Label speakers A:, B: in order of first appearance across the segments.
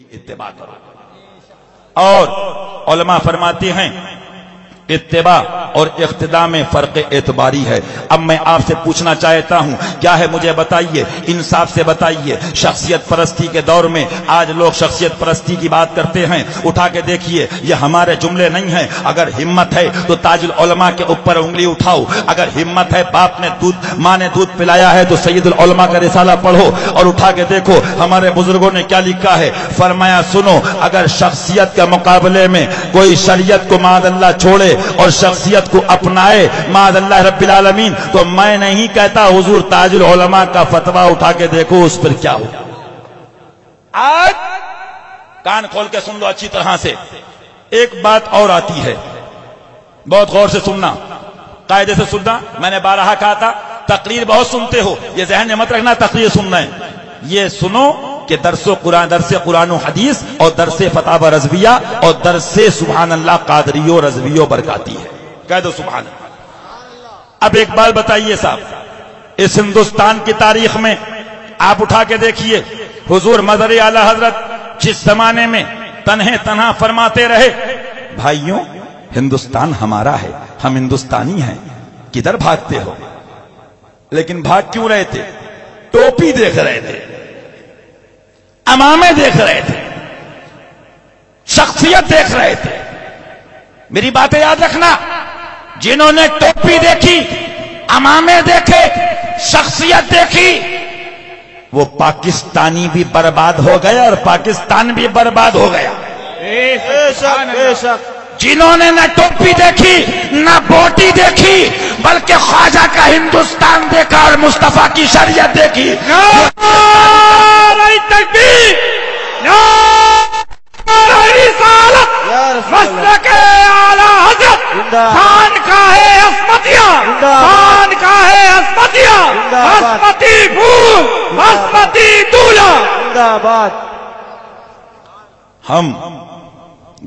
A: اتباع کرو۔ اور علماء فرماتے ہیں اتباع اور اقتداء میں فرق اعتباری ہے۔ اب میں آپ سے پوچھنا چاہتا ہوں، کیا ہے مجھے بتائیے؟ انصاف سے بتائیے۔ شخصیت پرستی کے دور میں آج لوگ شخصیت پرستی کی بات کرتے ہیں۔ اٹھا کے دیکھیے، یہ ہمارے جملے نہیں ہیں۔ اگر ہمت ہے تو تاج العلماء کے اوپر انگلی اٹھاؤ۔ اگر ہمت ہے باپ نے دودھ، ماں نے دودھ پلایا ہے تو سید العلماء کا رسالہ پڑھو اور اٹھا کے دیکھو ہمارے بزرگوں نے کیا لکھا ہے۔ فرمایا، سنو، اگر شخصیت کے مقابلے میں کوئی شریعت کو معاذ اللہ چھوڑے اور شخصیت کو اپنائے۔ معاذ اللہ رب العالمین۔ تو میں نہیں کہتا حضور تاج العلماء کا فتویٰ اٹھا کے دیکھو اس پر کیا ہو۔ آج کان کھول کے سن لو اچھی طرح سے۔ ایک بات اور آتی ہے۔ بہت غور سے سننا۔ قاعدے سے سننا۔ میں نے بارہا کہا تھا، تقریر بہت سنتے ہو۔ یہ ذہن میں مت رکھنا، تقریر سننا ہے۔ یہ سنو۔ کہ درس و قرآن درس قرآن و حدیث اور درس فتح رضویہ اور درس سبحان اللہ قادری و رضوی و برکاتی ہے۔ کہہ دو سبحان اللہ۔ اب ایک بات بتائیے صاحب، اس ہندوستان کی تاریخ میں آپ اٹھا کے دیکھیے، حضور مظہر اعلی حضرت جس زمانے میں تنہے تنہا فرماتے رہے، بھائیوں، ہندوستان ہمارا ہے، ہم ہندوستانی ہیں، کدھر بھاگتے ہو؟ لیکن بھاگ کیوں رہے تھے؟ ٹوپی دیکھ رہے تھے۔ امامے دیکھ رہے تھے۔ شخصیت دیکھ رہے تھے۔ میری باتیں یاد رکھنا جنہوں نے ٹوپی دیکھی امامے دیکھے شخصیت دیکھی وہ پاکستانی بھی برباد ہو گیا اور پاکستان بھی برباد ہو گیا۔ جنہوں نے نہ ٹوپی دیکھی نہ بوٹی دیکھی بلکہ خواجہ کا ہندوستان دیکھا اور مصطفیٰ کی شریعت دیکھی۔
B: عصمتیہ عصمتی پھول دولا
A: ہم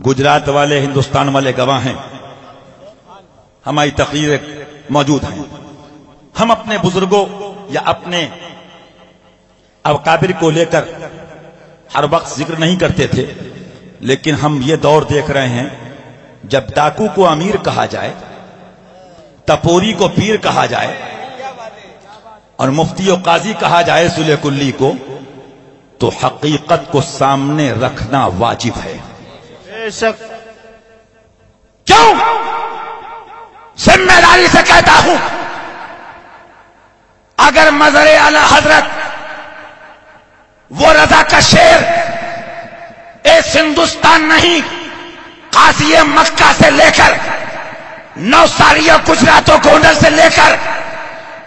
A: گجرات والے ہندوستان والے گواہ ہیں۔ ہماری تقریر موجود ہیں۔ ہم اپنے بزرگوں یا اپنے اوقابر کو لے کر ہر وقت ذکر نہیں کرتے تھے لیکن ہم یہ دور دیکھ رہے ہیں جب ڈاکو کو امیر کہا جائے تپوری کو پیر کہا جائے اور مفتی و قاضی کہا جائے سلح کلی کو تو حقیقت کو سامنے رکھنا واجب ہے۔ کیوں؟ ذمہ داری سے کہتا ہوں۔ اگر مظہر اعلی حضرت وہ رضا کا شیر اس ہندوستان نہیں قاضی مکہ سے لے کر نو سالیوں گجراتوں گونڈر سے لے کر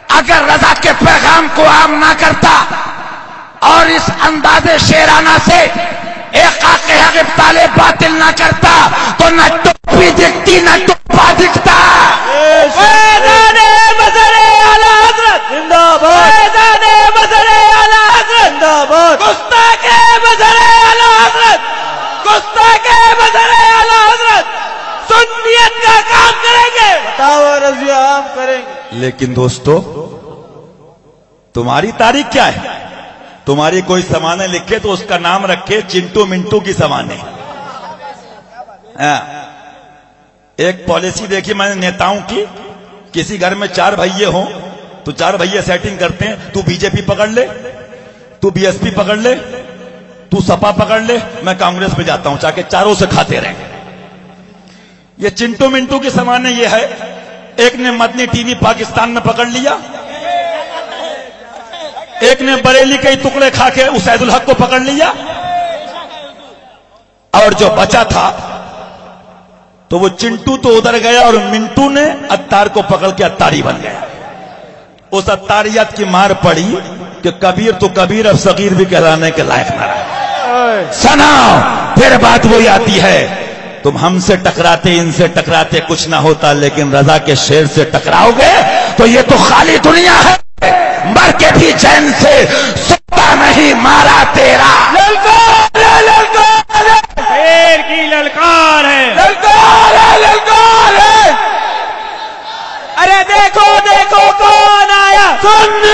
A: اگر کے پیغام کو عام نہ کرتا اور اس انداز شیرانہ سے ایک حقیق طالب باطل نہ کرتا تو نہ ٹوپی دکھتی نہ ٹوپا دکھتا۔
B: فیضان مظہر اعلی حضرت۔ فیضان مظہر اعلی حضرت۔ گستاخ مظہر اعلی حضرت۔ گستاخ مظہر اعلی حضرت۔ سنیت کا کام کریں گے۔
A: لیکن دوستو تمہاری تاریخ کیا ہے؟ تمہاری کوئی سمانے لکھے تو اس کا نام رکھے چنٹو منٹو کی سمانے۔ ہاں۔ ایک پالیسی دیکھی میں نے نیتاؤں کی، کسی گھر میں چار بھائیے ہوں، تو چار بھائیے سیٹنگ کرتے ہیں، تو بی جے پی پکڑ لے، تو بی ایس پی پکڑ لے، تو سپا پکڑ لے، میں کانگریس میں جاتا ہوں چاہے چاروں سے کھاتے رہیں۔ یہ چنٹو منٹو کی سمانے یہ ہے، ایک نے مدنی ٹی وی پاکستان میں پکڑ لیا ایک نے بریلی کے ٹکڑے کھا کے اسید الحق کو پکڑ لیا اور جو بچا تھا تو وہ چنٹو تو ادھر گیا اور منٹو نے اتار کو پکڑ کے اتاری بن گیا۔ اس اتاریت کی مار پڑی کہ کبیر تو کبیر اب صغیر بھی کہلانے کے لائق نہ رہا سنا، پھر بات وہی آتی ہے۔ تم ہم سے ٹکراتے، ان سے ٹکراتے کچھ نہ ہوتا، لیکن رضا کے شیر سے ٹکراؤ گے تو یہ تو خالی دنیا ہے۔ مر کے بھی چین سے سکتا نہیں مارا تیرا۔
B: للکار ہے للکار ہے۔ پیر کی للکار ہے۔ للکار
C: ہے
B: للکار ہے۔ ارے دیکھو دیکھو کون آیا۔
C: سن